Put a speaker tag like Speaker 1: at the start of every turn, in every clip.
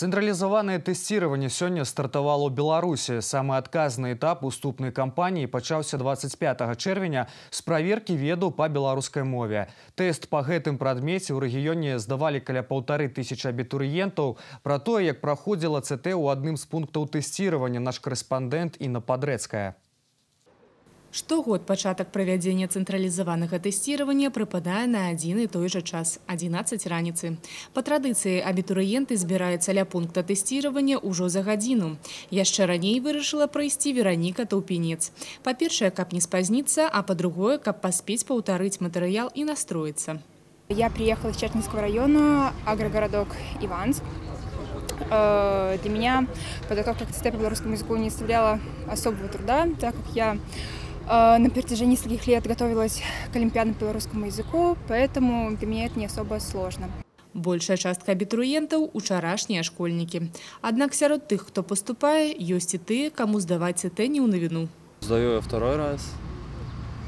Speaker 1: Цэнтралізаванае тэсціраванне сёння стартавало ў Беларусі. Самы адказны этап уступнай кампаніі пачаўся 25 чэрвеня з праверкі веду па беларускай мове. Тэст па гэтым прадмеце ў рэгіёне здавалі каля паўтары тысяч абітурыентаў. Пра тое, як праходзіла ЦТ ў адным з пунктаў тэсціравання наш корэспандэнт Інна Падрэцкая.
Speaker 2: Штогод пачатак правядзення цэнтралізаванага тэсціравання прыпадае на адзін і той жа час 11 раніцы. Па традыцыі абітурыенты збіраюцца ля пункта тэсціравання ўжо за гадзіну. Яшчэ раней вырашыла прайсці вераніка таўпінец. Па-першае, каб не спазніцца, а па-другое, каб паспець паўтарыць матэрыял і настроіцца.
Speaker 3: Я приехала из Чертинского района, агрогородок Иванск. Э, Для меня подготовка к ЦТ по белорусскому языку не составляла особого труда, так как я на протяжении нескольких лет готовилась к Олимпиадам по белорусскому языку, поэтому для меня это не особо сложно.
Speaker 2: Большая частка абітурыентаў учарашнія школьнікі. Аднак сярод тых, хто паступае, ёсць і тыя, каму здаваць ЦТ не ў навіну.
Speaker 4: Сдаю я второй раз.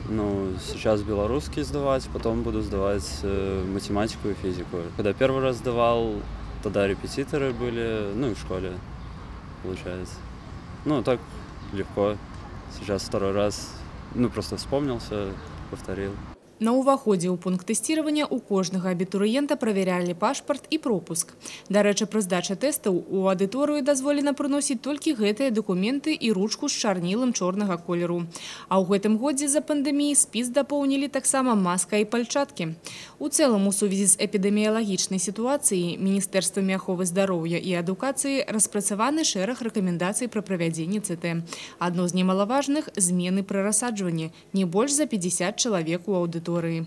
Speaker 4: Ну, сейчас белорусский сдавать, потом буду сдавать э, математику и физику. Когда первый раз сдавал, тогда репетиторы были, ну и в школе, получается. Ну, так легко. Сейчас второй раз, ну, просто вспомнился, повторил.
Speaker 2: На ўваходзе ў пункт тэсціравання у кожнага абітурыента праверялі пашпарт і пропуск. Дарэчы, пры здачы тэстаў у аўдыторыю дазволена прыносіць толькі гэтыя дакументы і ручку з чарнілам чорнага колеру. А ў гэтым годзе з-за пандэміі спіс дапоўнілі таксама маска і пальчаткі. У цэлым у сувязі з эпідэміялагічнай сітуацыяй Міністэрствамі аховы здароўя і адукацыі распрацаваны шэраг рэкамендацый пра правядзенне ЦТ. Адно з немалаважных змены пры рассаджванні не больш за 50 чалавек у аўдыторыі аудитории.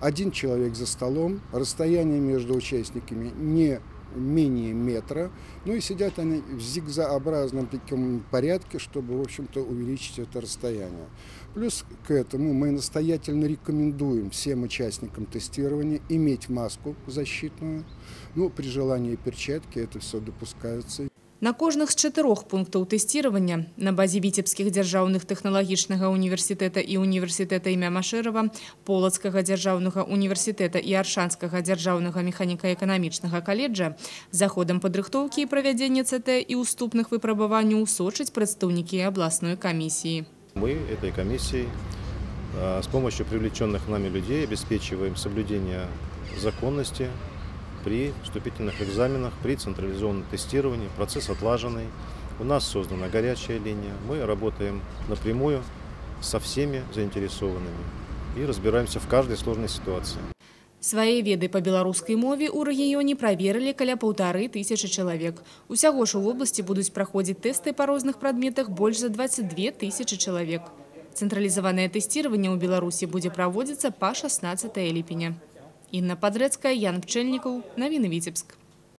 Speaker 5: Один человек за столом, расстояние между участниками не менее метра, ну и сидят они в зигзообразном таком порядке, чтобы, в общем-то, увеличить это расстояние. Плюс к этому мы настоятельно рекомендуем всем участникам тестирования иметь маску защитную, ну, при желании перчатки, это все допускается.
Speaker 2: На кожных з чатырох пунктаў тэсціравання на базе віцебскіх дзяржаўных тэхналагічнага універсітэта і універсітэта імя Машэрава, полацкага дзяржаўнага універсітэта і аршанскага дзяржаўнага механіка-эканамічнага каледжа заходам падрыхтоўкі і правядзення ЦТ і уступных выпрабаванняў сочаць прадстаўнікі абласной камісіі.
Speaker 6: Мы этой комиссией с помощью привлеченных нами людей обеспечиваем соблюдение законности при вступительных экзаменах, при централизованном тестировании. Процесс отлаженный. У нас создана горячая линия. Мы работаем напрямую со всеми заинтересованными и разбираемся в каждой сложной ситуации.
Speaker 2: Свае веды па беларускай мове ў рэгіёне праверылі каля паўтары тысячы чалавек. Усяго ж у вобласці будуць праходзіць тэсты па розных прадметах больш за 22 тысячы чалавек. Цэнтралізаванае тэсціраванне ў Беларусі будзе праводзіцца па 16 ліпеня. Інна Падрэцкая, Ян Пчэльнікаў, навіны Віцебск.